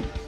you.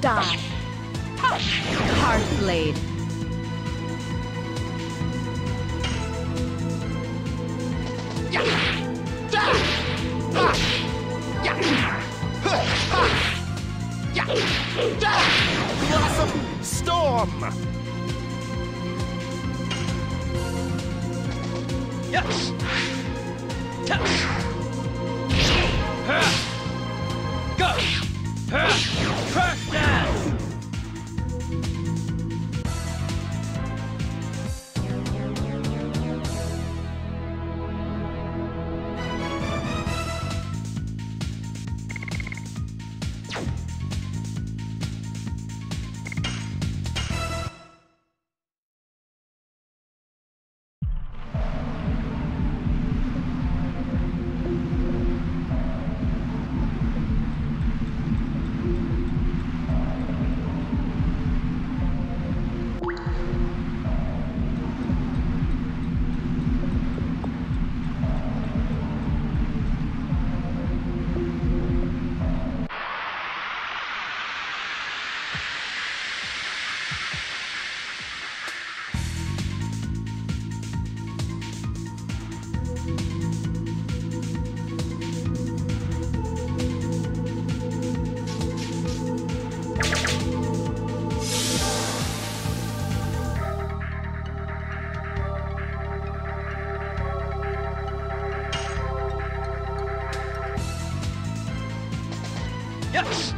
Die. Heart Heartblade. Blossom Storm! Yes! Yes!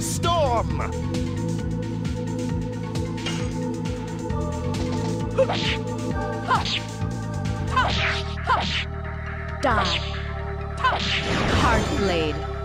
storm! Die. Heart blade.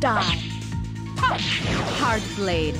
Die. Hard blade.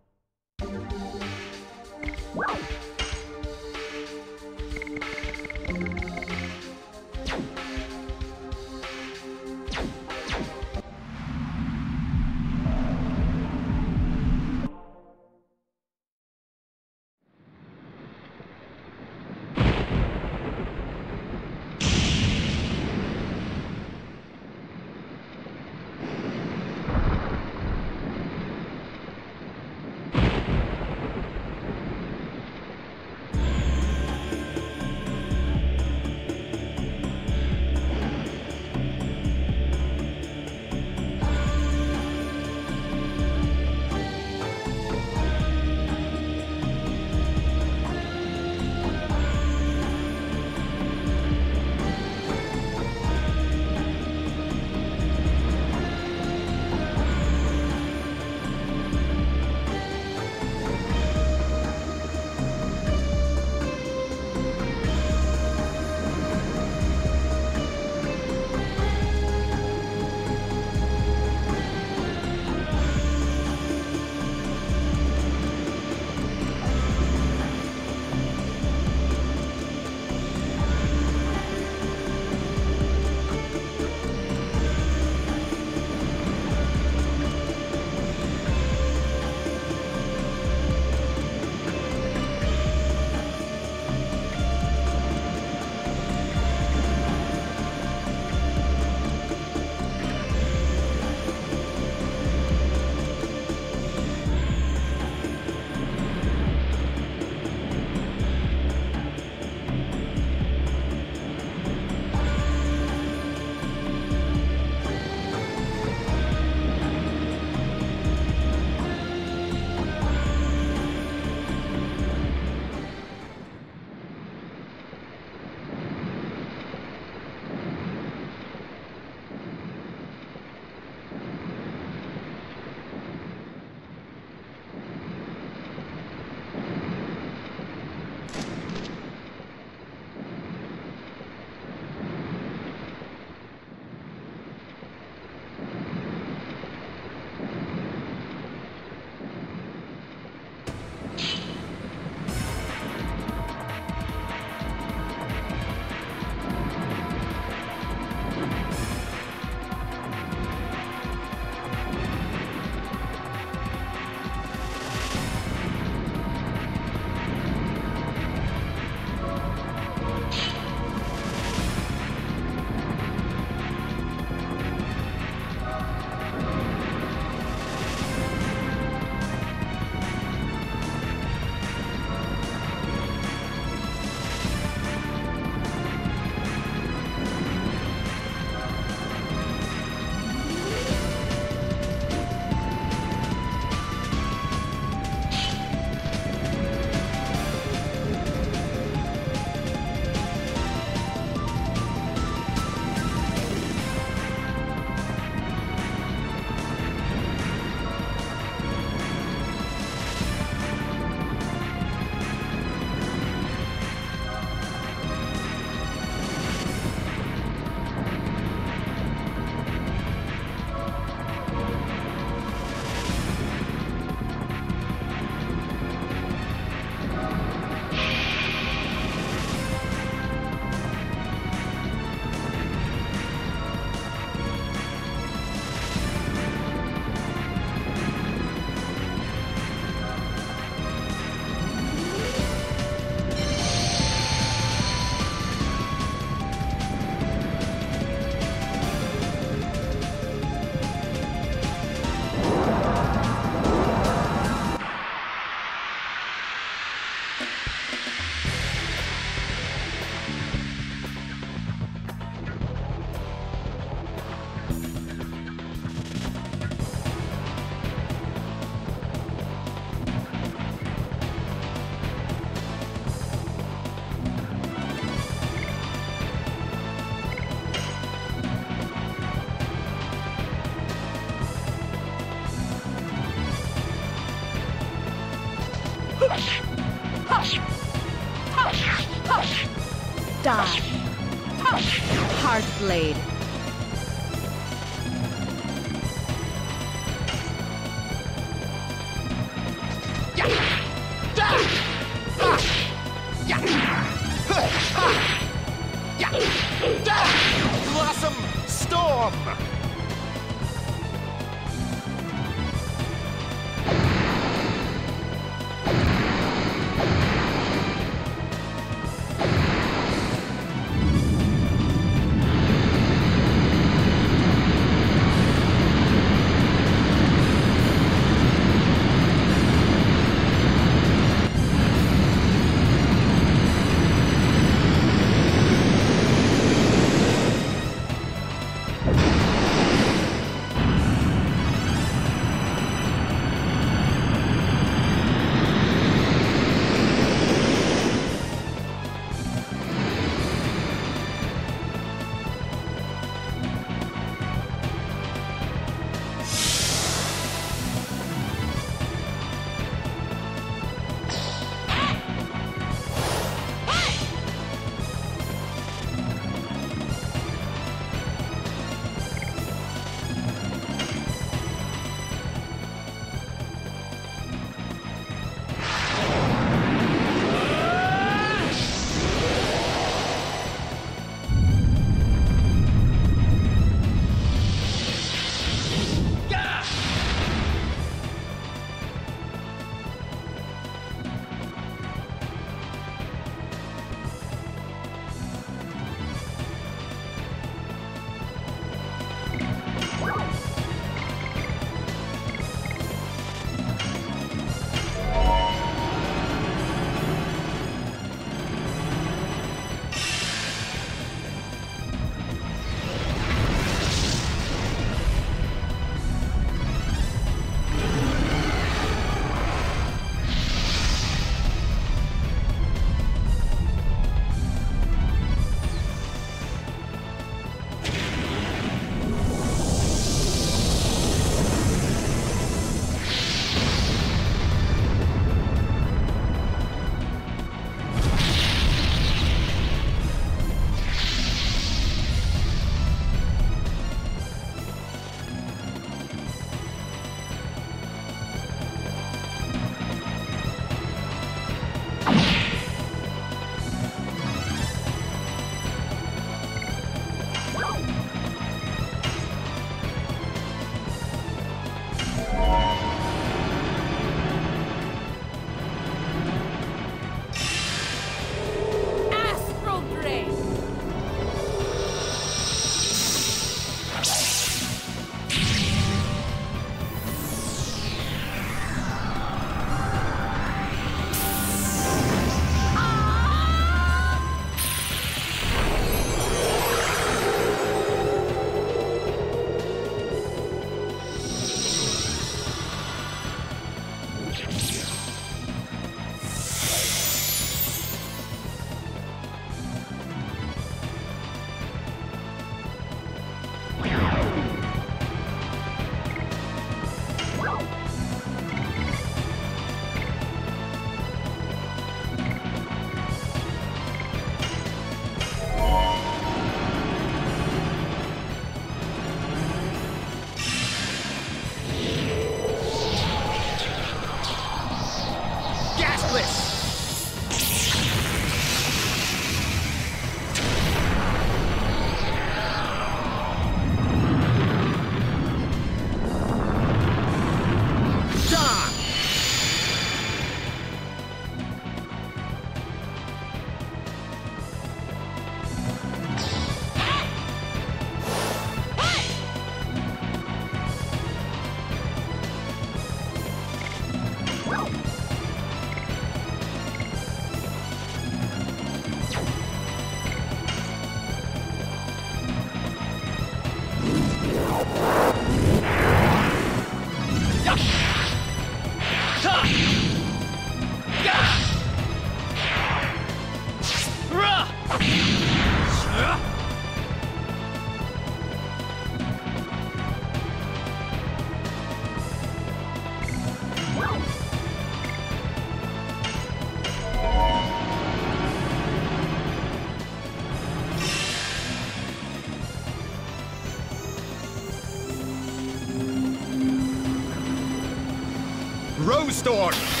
Snowstorm!